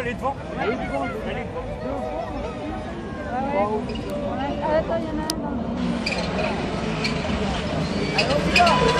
Elle est devant. Elle est devant. Elle est devant. Ah ah, attends, il y en a un. Allez, on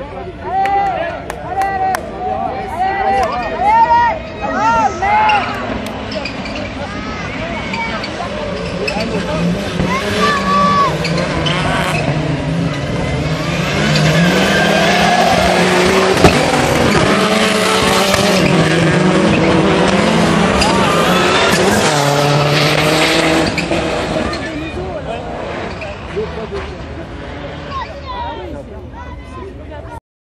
Allez, allez, Obrigada.